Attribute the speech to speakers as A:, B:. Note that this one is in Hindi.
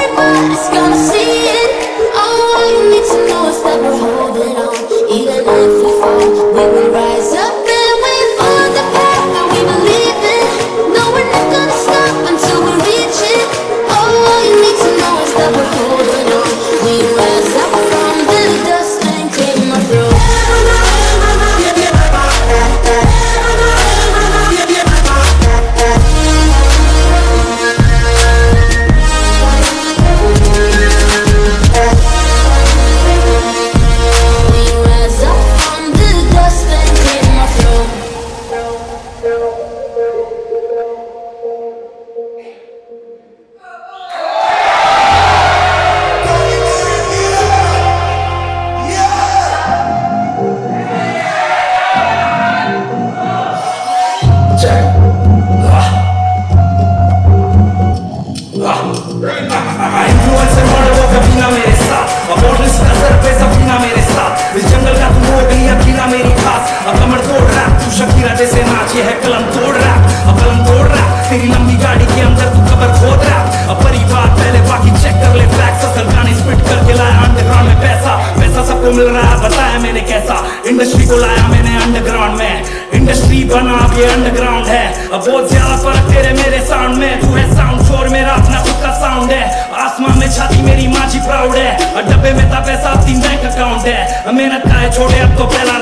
A: Everybody's gonna see
B: है, कलम तोड़ रहा, अब कलम तोड़ रहा। तेरी लंबी गाड़ी के अंदर तू कबर खोद रहा। अब परिवार पहले बाकी चेक कर ले फैक्स असल गाने स्पिट करके लाया अंडरग्राउंड में पैसा। पैसा सबको मिल रहा है, बताया मैंने कैसा। इंडस्ट्री को लाया मैंने अंडरग्राउंड में। इंडस्ट्री बना, अब ये अंडरग्राउंड है। अब बहुत ज़्यादा फ़र्क तेरे मेरे साउंड में। तू है साउंड शोर मेरा अपना खुद का साउंड है। आसमान में छाती मेरी माँ जी प्राउड है। और डब्बे में था पैसा तीन बैंक अकाउंट है। मेहनत का है छोड़े अब तो पहला